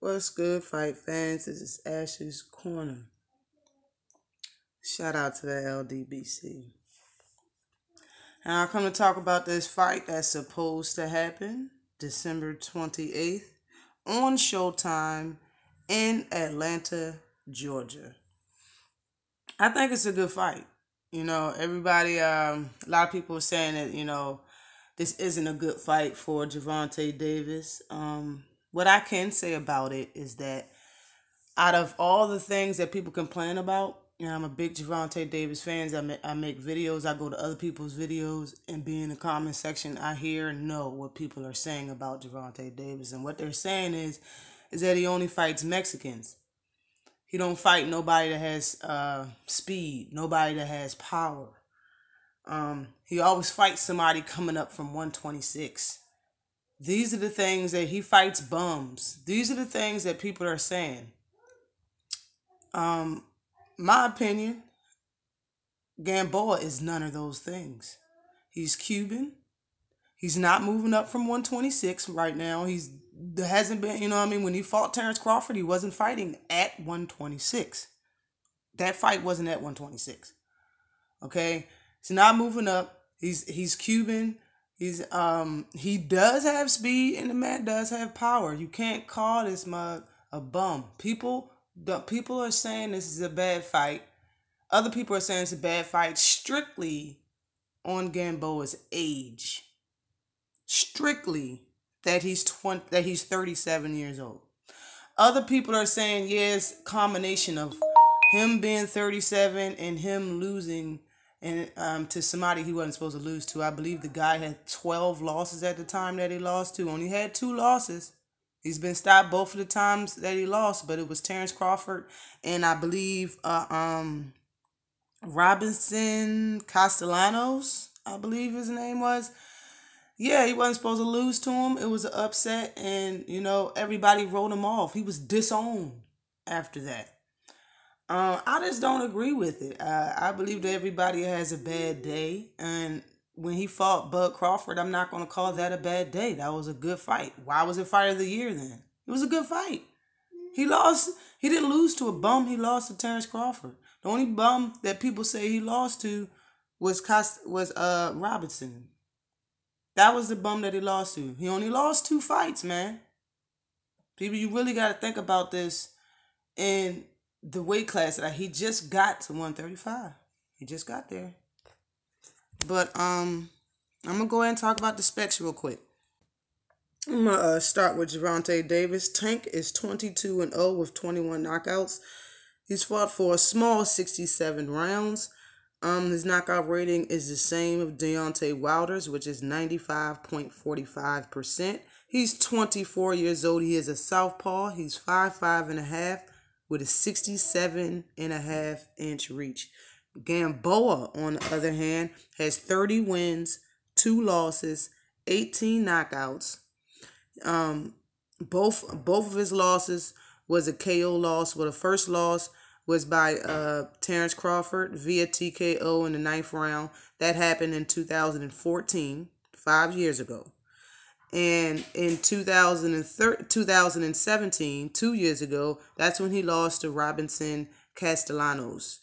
What's good, fight fans? This is Ashlee's Korner. Shout out to the LDBC. Now I come to talk about this fight that's supposed to happen December 28th on Showtime in Atlanta, Georgia. I think it's a good fight. You know, everybody, um, a lot of people are saying that, you know, this isn't a good fight for Gervonta Davis. Um, what I can say about it is that out of all the things that people complain about, know, I'm a big Gervonta Davis fan. I make, I make videos. I go to other people's videos and be in the comment section. I hear and know what people are saying about Gervonta Davis, and what they're saying is, is that he only fights Mexicans. He don't fight nobody that has uh, speed, nobody that has power. Um, he always fights somebody coming up from 126. These are the things that he fights bums. These are the things that people are saying. Um, my opinion, Gamboa is none of those things. He's Cuban. He's not moving up from 126 right now. He's there hasn't been, you know what I mean? When he fought Terrence Crawford, he wasn't fighting at 126. That fight wasn't at 126. Okay? He's not moving up. He's he's Cuban. He's um he does have speed and the man does have power. You can't call this mug a bum. People the people are saying this is a bad fight. Other people are saying it's a bad fight strictly on Gamboa's age. Strictly that he's 20 that he's 37 years old. Other people are saying yes, combination of him being 37 and him losing and um, to somebody he wasn't supposed to lose to. I believe the guy had 12 losses at the time that he lost to. Only had two losses. He's been stopped both of the times that he lost, but it was Terrence Crawford and I believe uh, um Robinson Castellanos, I believe his name was. Yeah, he wasn't supposed to lose to him. It was an upset, and you know everybody wrote him off. He was disowned after that. Um, I just don't agree with it. Uh, I believe that everybody has a bad day, and when he fought Bud Crawford, I'm not going to call that a bad day. That was a good fight. Why was it fight of the year then? It was a good fight. He lost. He didn't lose to a bum. He lost to Terrence Crawford. The only bum that people say he lost to was Cost was uh Robinson. That was the bum that he lost to. He only lost two fights, man. People, you really got to think about this. And the weight class that he just got to 135. He just got there. But um, I'm gonna go ahead and talk about the specs real quick. I'm gonna uh, start with Gervonta Davis. Tank is 22 and 0 with 21 knockouts. He's fought for a small 67 rounds. Um, his knockout rating is the same of Deontay Wilder's, which is 95.45%. He's 24 years old. He is a southpaw. He's five five and a half with a 67 and a half inch reach. Gamboa, on the other hand, has 30 wins, two losses, 18 knockouts. Um, both both of his losses was a KO loss. Well, the first loss was by uh, Terrence Crawford via TKO in the ninth round. That happened in 2014, five years ago. And in 2013, 2017, two years ago, that's when he lost to Robinson Castellanos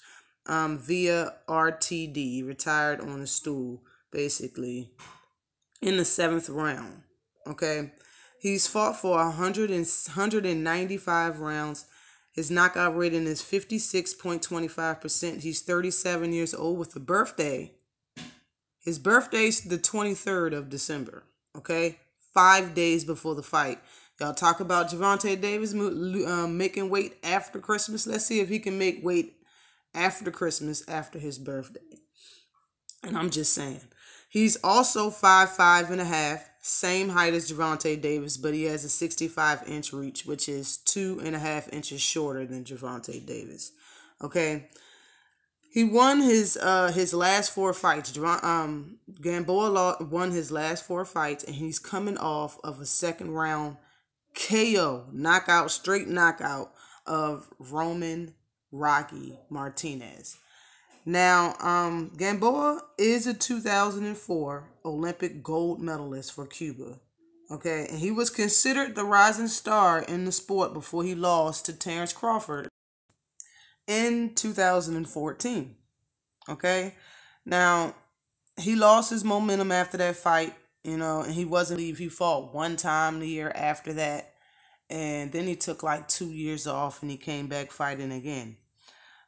um, via RTD, retired on a stool, basically, in the seventh round. Okay. He's fought for 100 and, 195 rounds. His knockout rating is 56.25%. He's 37 years old with a birthday. His birthday's the 23rd of December. Okay five days before the fight. Y'all talk about Gervonta Davis um, making weight after Christmas. Let's see if he can make weight after Christmas, after his birthday. And I'm just saying. He's also five five and a half, same height as Gervonta Davis, but he has a 65 inch reach, which is two and a half inches shorter than Gervonta Davis. Okay. He won his uh his last four fights. Um, Gamboa won his last four fights, and he's coming off of a second round KO knockout, straight knockout of Roman Rocky Martinez. Now, um, Gamboa is a 2004 Olympic gold medalist for Cuba. Okay, and he was considered the rising star in the sport before he lost to Terrence Crawford in 2014. Okay, now he lost his momentum after that fight, you know, and he wasn't. He fought one time the year after that, and then he took like two years off and he came back fighting again.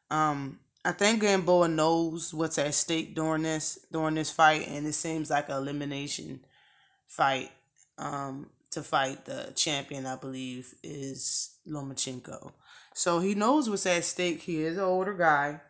Um, I think Gamboa knows what's at stake during this during this fight, and it seems like an elimination fight um, to fight the champion, I believe, is Lomachenko. So he knows what's at stake. He is an older guy.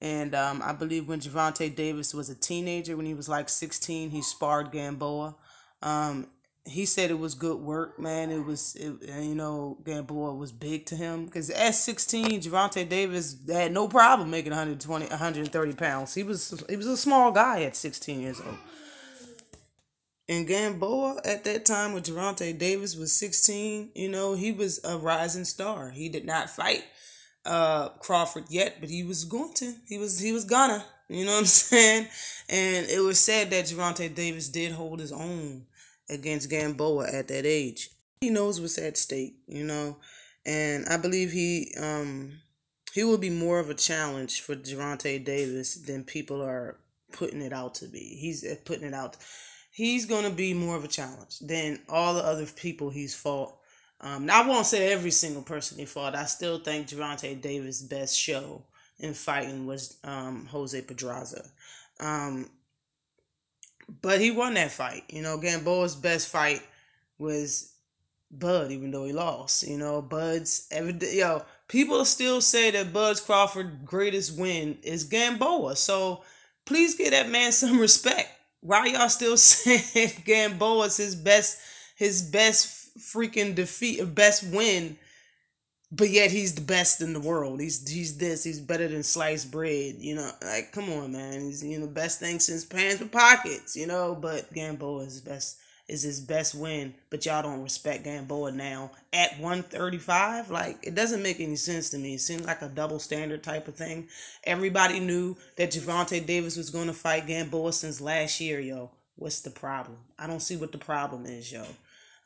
And um, I believe when Gervonta Davis was a teenager, when he was like 16, he sparred Gamboa. Um, he said it was good work, man. It was, it, you know, Gamboa was big to him because at 16, Gervonta Davis had no problem making 120, 130 pounds. He was, he was a small guy at 16 years old. And Gamboa at that time with Gervonta Davis was 16, you know, he was a rising star. He did not fight uh Crawford yet, but he was going to. He was he was gonna. You know what I'm saying? And it was said that Gervonta Davis did hold his own against Gamboa at that age. He knows what's at stake, you know. And I believe he um he will be more of a challenge for Gervonta Davis than people are putting it out to be. He's uh, putting it out he's going to be more of a challenge than all the other people he's fought. Um, now, I won't say every single person he fought. I still think Gervonta Davis' best show in fighting was um, Jose Pedraza. Um, but he won that fight. You know, Gamboa's best fight was Bud, even though he lost. You know, Bud's every day, yo, people still say that Bud's Crawford greatest win is Gamboa. So please give that man some respect why y'all still saying Gamboa's his best his best freaking defeat best win but yet he's the best in the world. He's he's this he's better than sliced bread you know? Like come on man. He's you know best thing since pants with pockets you know? But Gamboa is best is his best win, but y'all don't respect Gamboa now at 135. Like, it doesn't make any sense to me. It seems like a double standard type of thing. Everybody knew that Gervonta Davis was going to fight Gamboa since last year, yo. What's the problem? I don't see what the problem is, yo.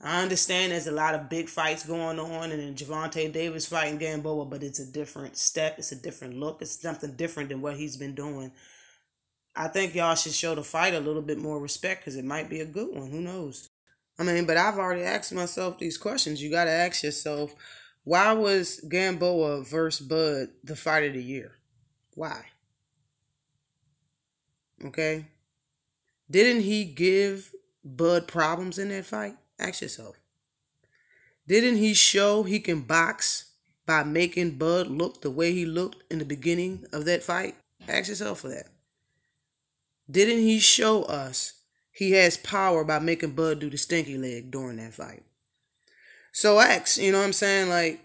I understand there's a lot of big fights going on, and Gervonta Davis fighting Gamboa, but it's a different step. It's a different look. It's something different than what he's been doing I think y'all should show the fight a little bit more respect because it might be a good one. Who knows? I mean, but I've already asked myself these questions. You got to ask yourself, why was Gamboa versus Bud the fight of the year? Why? Okay. Didn't he give Bud problems in that fight? Ask yourself. Didn't he show he can box by making Bud look the way he looked in the beginning of that fight? Ask yourself for that. Didn't he show us he has power by making Bud do the stinky leg during that fight? So X, you know what I'm saying? Like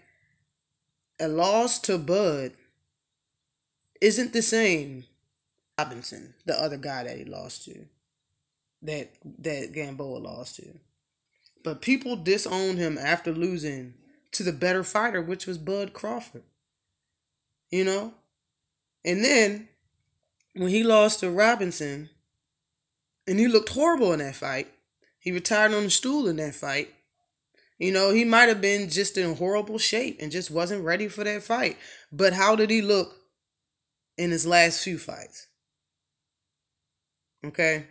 a loss to Bud isn't the same Robinson, the other guy that he lost to. That that Gamboa lost to. But people disowned him after losing to the better fighter, which was Bud Crawford. You know? And then when he lost to Robinson, and he looked horrible in that fight. He retired on the stool in that fight. You know, he might have been just in horrible shape and just wasn't ready for that fight. But how did he look in his last few fights? Okay.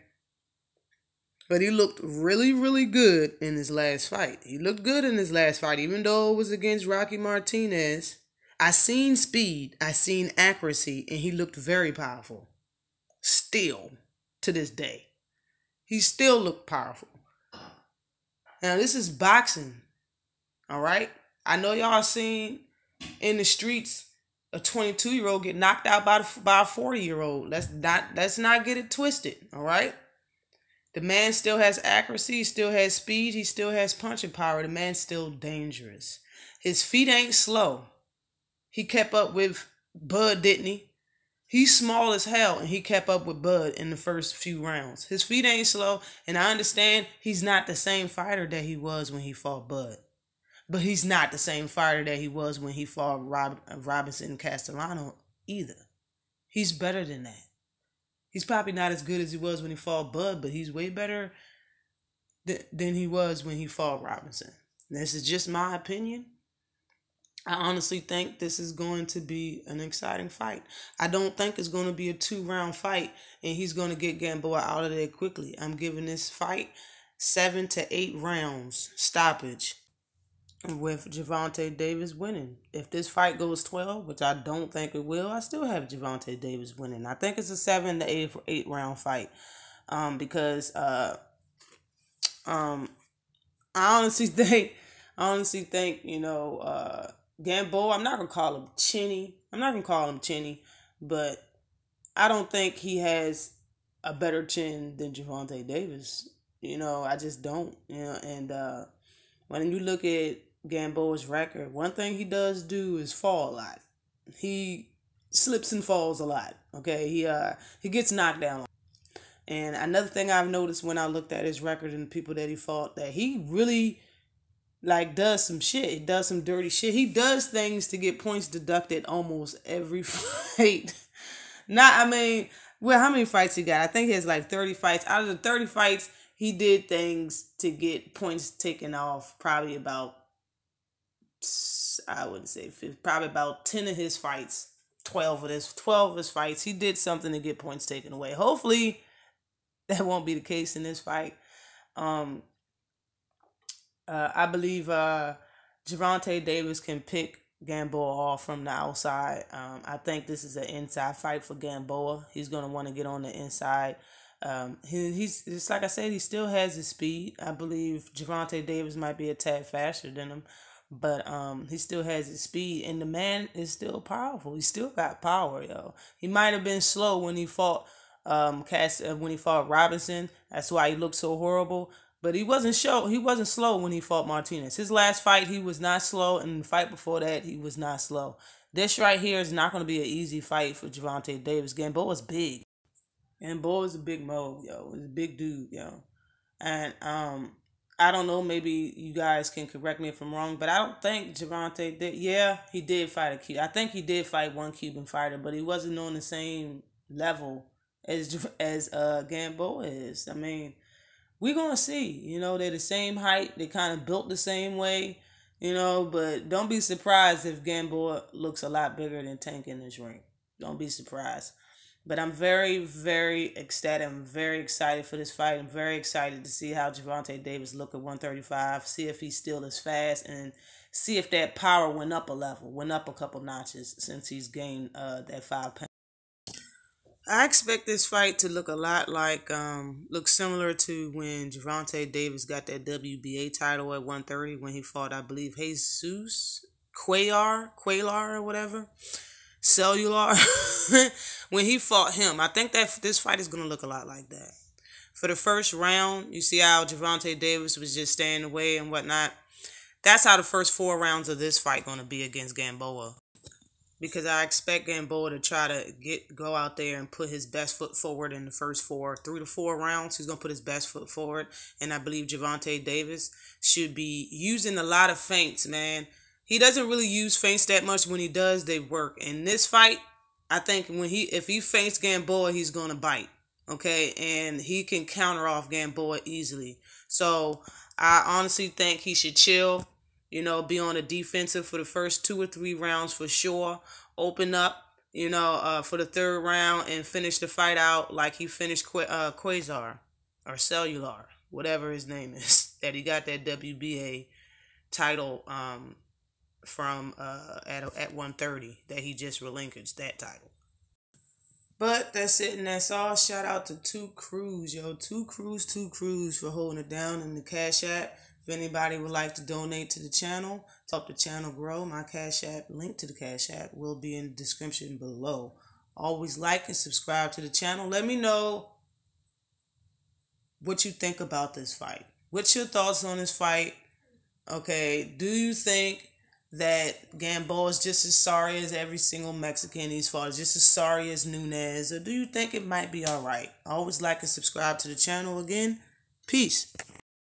But he looked really, really good in his last fight. He looked good in his last fight, even though it was against Rocky Martinez. I seen speed, I seen accuracy, and he looked very powerful still to this day. He still looked powerful. Now this is boxing. All right? I know y'all seen in the streets a 22 year old get knocked out by, by a 40 year old. Let's not let's not get it twisted. All right. The man still has accuracy, still has speed, he still has punching power. The man's still dangerous. His feet ain't slow. He kept up with Bud, didn't he? He's small as hell and he kept up with Bud in the first few rounds. His feet ain't slow, and I understand he's not the same fighter that he was when he fought Bud. But he's not the same fighter that he was when he fought Rob, Robinson Castellano either. He's better than that. He's probably not as good as he was when he fought Bud, but he's way better th- than he was when he fought Robinson. This is just my opinion. I honestly think this is going to be an exciting fight. I don't think it's going to be a two round fight and he's going to get Gamboa out of there quickly. I'm giving this fight seven to eight rounds stoppage with Gervonta Davis winning. If this fight goes 12, which I don't think it will, I still have Gervonta Davis winning. I think it's a seven to eight, eight round fight um, because uh, um, I honestly think, I honestly think, you know, uh, Gamboa, I'm not gonna call him Chinny. I'm not gonna call him Chinny, but I don't think he has a better chin than Gervonta Davis. You know, I just don't. You know, and uh, when you look at Gamboa's record, one thing he does do is fall a lot. He slips and falls a lot. Okay, he uh he gets knocked down. And another thing I've noticed when I looked at his record and the people that he fought, that he really like does some shit. He does some dirty shit. He does things to get points deducted almost every fight. Not, I mean, well, how many fights he got? I think he has like 30 fights. Out of the 30 fights, he did things to get points taken off probably about, I wouldn't say, 50, probably about 10 of his fights. 12 of his 12 of his fights he did something to get points taken away hopefully that won't be the case in this fight um uh, I believe uh, Gervonta Davis can pick Gamboa off from the outside. Um, I think this is an inside fight for Gamboa. He's gonna want to get on the inside. Um, he, he's just like I said, he still has his speed. I believe Gervonta Davis might be a tad faster than him, but um, he still has his speed, and the man is still powerful. He still got power, yo. He might have been slow when he fought um Cass uh, when he fought Robinson. That's why he looked so horrible. But he wasn't show he wasn't slow when he fought Martinez. His last fight he was not slow, and the fight before that he was not slow. This right here is not going to be an easy fight for Gervonta Davis. Gamboa was big. Gamboa is a big mo, yo. He's a big dude, yo. And um, I don't know. Maybe you guys can correct me if I'm wrong, but I don't think Gervonta did. Yeah, he did fight a Cuban. I think he did fight one Cuban fighter, but he wasn't on the same level as as uh Gamboa is. I mean, we're gonna see. You know, they're the same height. They kind of built the same way. You know, but don't be surprised if Gamboa looks a lot bigger than Tank in this ring. Don't be surprised. But I'm very, very ecstatic. I'm very excited for this fight. I'm very excited to see how Gervonta Davis look at 135. See if he's still as fast and see if that power went up a level, went up a couple notches since he's gained uh, that five pounds. I expect this fight to look a lot like, um, look similar to when Gervonta Davis got that WBA title at 130 when he fought, I believe, Jesus Cuellar, Cuellar or whatever, Cellular. when he fought him, I think that this fight is going to look a lot like that. For the first round, you see how Gervonta Davis was just staying away and whatnot. That's how the first four rounds of this fight going to be against Gamboa because I expect Gamboa to try to get go out there and put his best foot forward in the first four, three to four rounds. He's gonna put his best foot forward, and I believe Gervonta Davis should be using a lot of feints. Man, he doesn't really use feints that much. When he does, they work. In this fight, I think when he if he feints Gamboa, he's gonna bite. Okay, and he can counter off Gamboa easily. So I honestly think he should chill you know, be on the defensive for the first two or three rounds for sure. Open up, you know, uh, for the third round and finish the fight out like he finished Qu- uh, Quasar or Cellular, whatever his name is, that he got that WBA title um, from uh, at at 130 that he just relinquished that title. But that's it, and that's all. Shout out to Two Crews, yo. Two Crews, Two Crews for holding it down in the Cash App. If anybody would like to donate to the channel, to help the channel grow, my Cash App, link to the Cash App will be in the description below. Always like and subscribe to the channel. Let me know what you think about this fight. What's your thoughts on this fight? Okay, do you think that Gamboa is just as sorry as every single Mexican he's fought, just as sorry as Nunez, or do you think it might be all right? Always like and subscribe to the channel again. Peace.